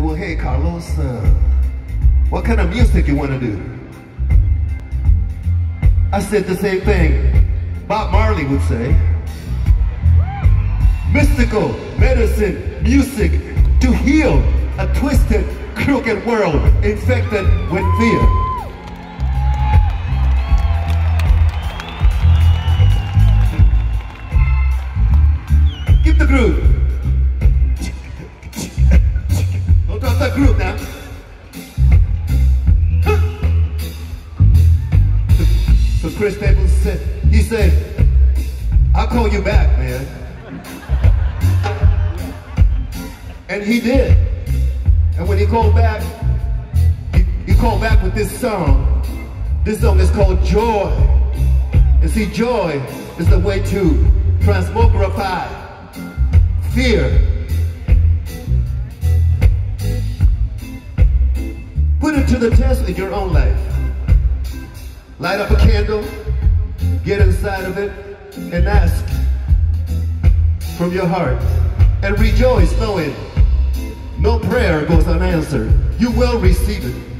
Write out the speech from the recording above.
well, hey, Carlos, uh, what kind of music you want to do? I said the same thing Bob Marley would say. Mystical medicine, music to heal a twisted, crooked world infected with fear. Give the groove. That groove now. So Chris Stapleton said, he said, I'll call you back, man. And he did. And when he called back, he, he called back with this song. This song is called Joy. And see, joy is the way to transmogrify fear. To the test in your own life. Light up a candle, get inside of it, and ask from your heart. And rejoice knowing no prayer goes unanswered. You will receive it.